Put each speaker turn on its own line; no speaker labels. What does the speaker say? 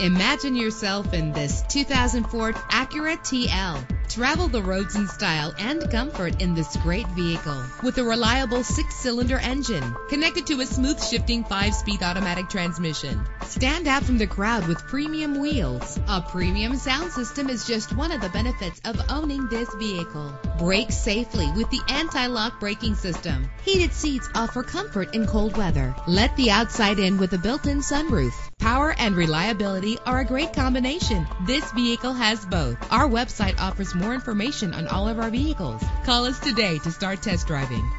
Imagine yourself in this 2004 Acura TL. Travel the roads in style and comfort in this great vehicle with a reliable six-cylinder engine connected to a smooth shifting five-speed automatic transmission. Stand out from the crowd with premium wheels. A premium sound system is just one of the benefits of owning this vehicle. Brake safely with the anti-lock braking system. Heated seats offer comfort in cold weather. Let the outside in with a built-in sunroof. And reliability are a great combination. This vehicle has both. Our website offers more information on all of our vehicles. Call us today to start test driving.